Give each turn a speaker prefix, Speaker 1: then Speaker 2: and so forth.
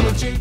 Speaker 1: technology.